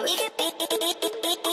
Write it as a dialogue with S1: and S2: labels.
S1: We could